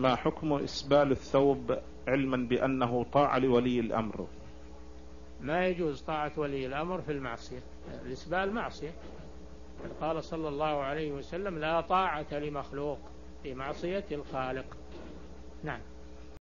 ما حكم إسبال الثوب علما بأنه طاعة لولي الأمر؟ ما يجوز طاعة ولي الأمر في المعصية. الإسبال معصية. قال صلى الله عليه وسلم لا طاعة لمخلوق في معصية الخالق. نعم.